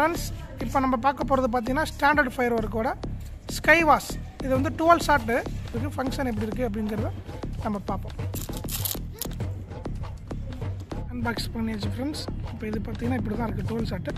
Friends இப்போ நம்ம பார்க்க போகிறது பார்த்தீங்கன்னா ஸ்டாண்டர்ட் ஃபயர் ஒர்க்கோட ஸ்கை வாஷ் இது வந்து டுவெல் ஷாட்டு இருக்குது ஃபங்க்ஷன் எப்படி இருக்குது அப்படிங்கிறத நம்ம பார்ப்போம். அன்பாக்ஸ் பண்ணியாச்சு ஃப்ரெண்ட்ஸ் இப்போ இது பார்த்தீங்கன்னா இப்படி தான் இருக்குது டுவெல் ஷாட்டு